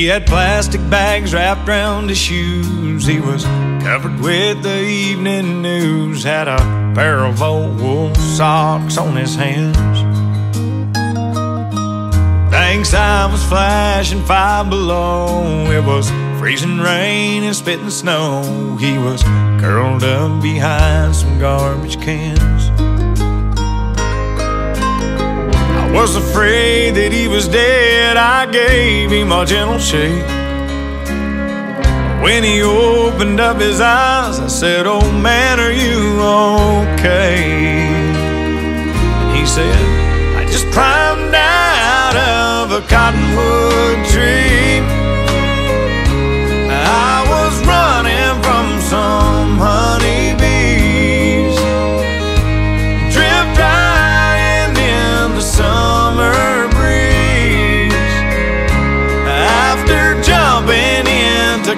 He had plastic bags wrapped around his shoes. He was covered with the evening news. Had a pair of old wool socks on his hands. Thanks, I was flashing five below. It was freezing rain and spitting snow. He was curled up behind some garbage cans. Was afraid that he was dead. I gave him a gentle shake. When he opened up his eyes, I said, Oh man, are you okay? And he said, I just climbed out of a cottonwood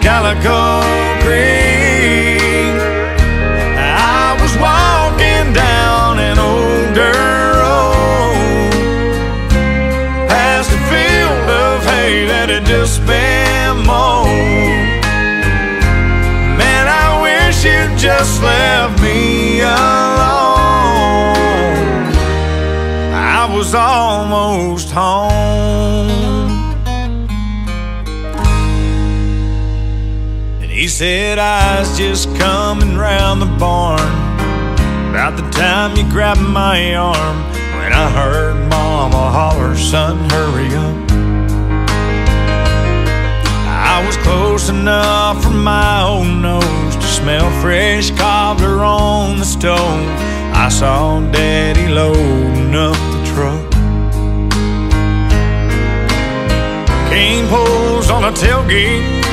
Calico Creek, I was walking down an old dirt road past a field of hay that had just been mowed. Man, I wish you'd just left me alone. I was almost home. Said, I was just coming round the barn. About the time you grabbed my arm when I heard Mama holler, son, hurry up. I was close enough for my own nose to smell fresh cobbler on the stove. I saw Daddy loading up the truck. Cane poles on a tailgate,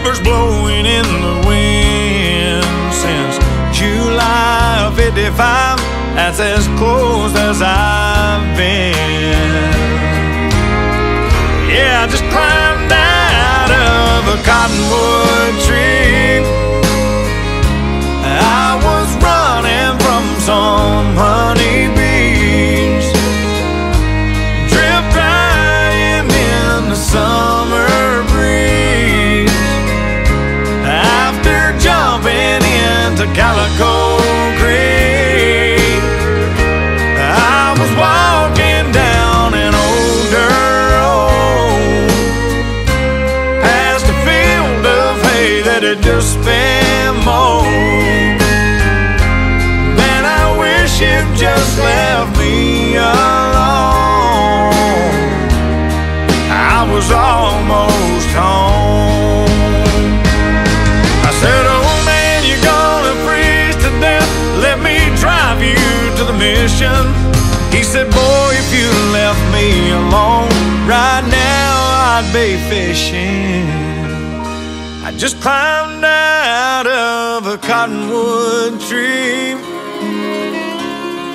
bobbers blowing in the wind. Since July of 55, that's as close as I've been. Yeah, I just climbed out of a cottonwood He said, Boy, if you left me alone right now, I'd be fishing. I just climbed out of a cottonwood tree.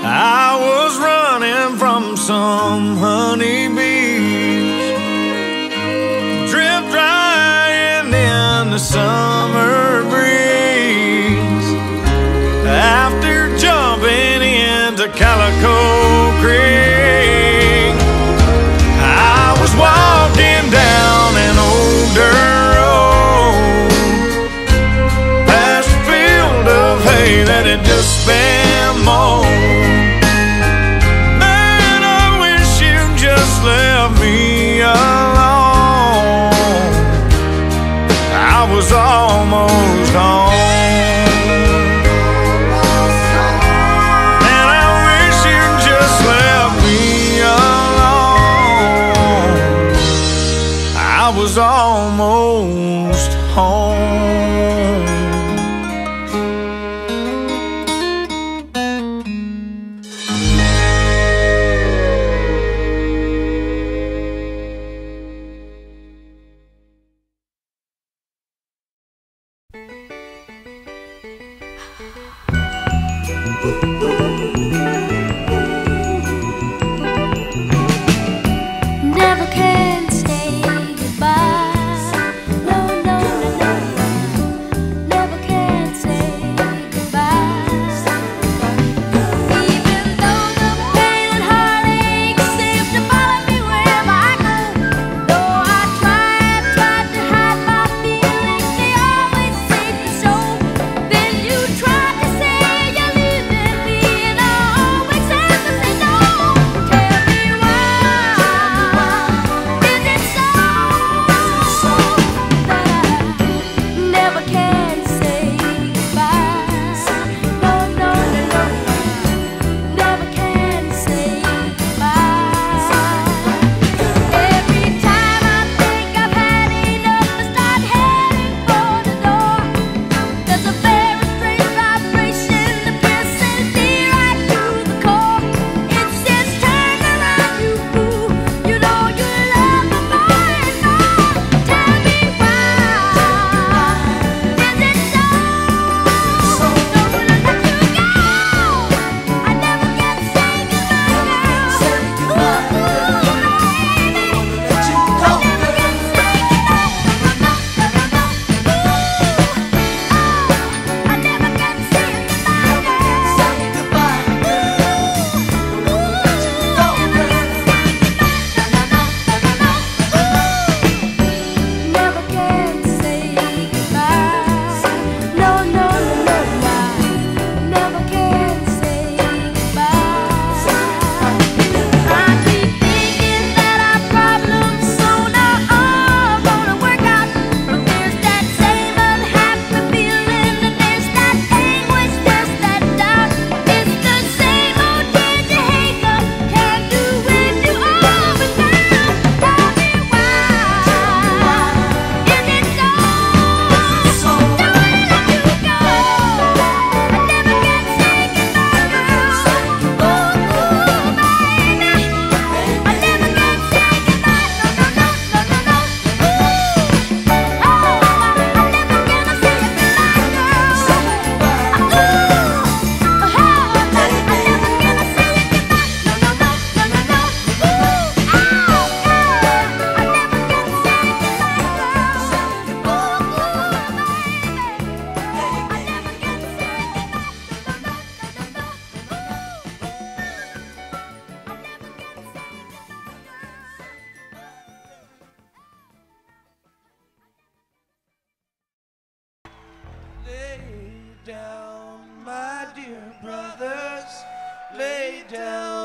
I was running from some honeybees. Drip drying in the summer Calico was almost home. Never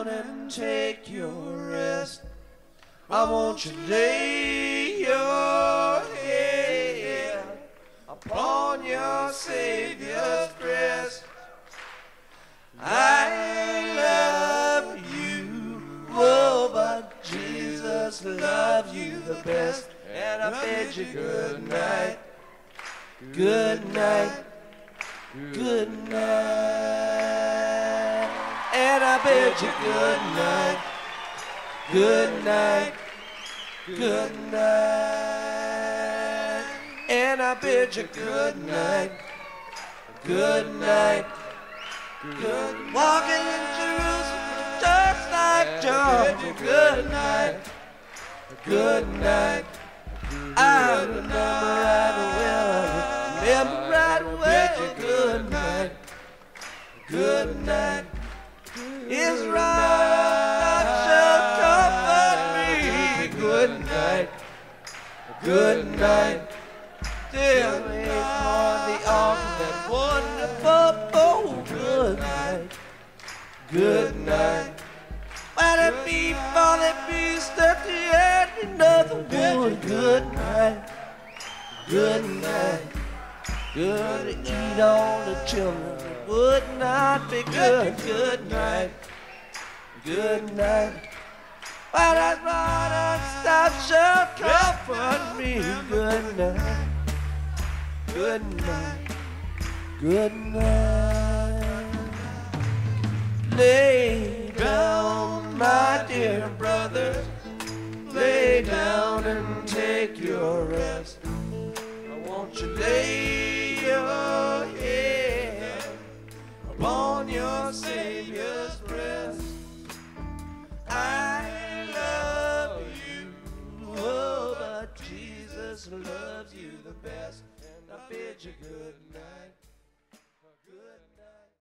and take your rest. I want you to lay your head upon your Savior's breast. I love you, oh, but Jesus loves you the best. And I bid you good night, good night, good night. Bid you good night, good night, good night. And I bid you good night, good night. Good walking in Jerusalem just like John. Good night, good night. I remember right well, remember right well. Good night, good night. His right shall comfort me. Good night, good night. Still lay on the altar that wonderful oh, good night, good night. Let it be for the beast at the end of the wood. Good night, good night. Good to eat all the children. Would not be good. Good night, good night. But I'd rather stop shall comfort me. Good night. Good night, good night. Lay down, my dear brother. Lay down and take your rest. I want you lay you good.